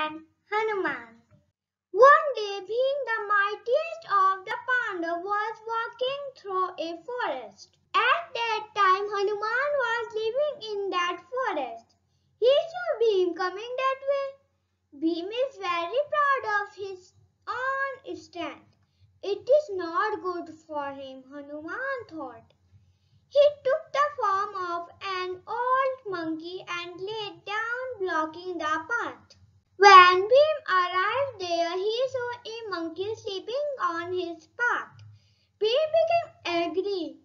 and Hanuman. One day, Bhim, the mightiest of the Pandavas, was walking through a forest. At that time, Hanuman was living in that forest. He saw Bhim coming that way. Bhim is very proud of his own strength. It is not good for him, Hanuman thought. He took the form of an old monkey and lay down blocking the path. When Bhim arrived there, he saw a monkey sleeping on his path. Bhim became angry.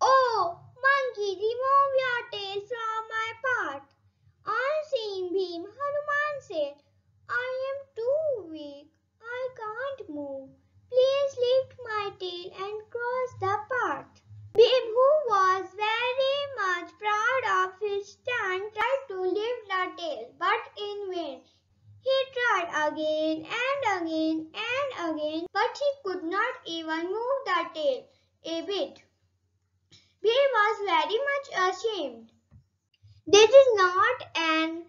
Oh, monkey, remove your tail from my path. On seeing Bhim, Hanuman said, I am too weak. I can't move. Please lift my tail and cross the path. Bhim, who was very much proud of his strength, tried to lift the tail, but in vain. He tried again and again and again, but he could not even move the tail a bit. Bhim was very much ashamed. This is not an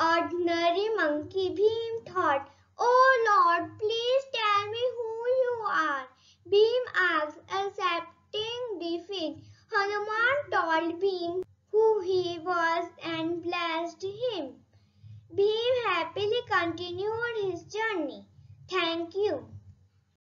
ordinary monkey, Bhim thought. Oh Lord, please tell me who you are. Bhim asked, accepting defeat. Hanuman told Bhim who he was and blessed him. Bhim happily continued his journey.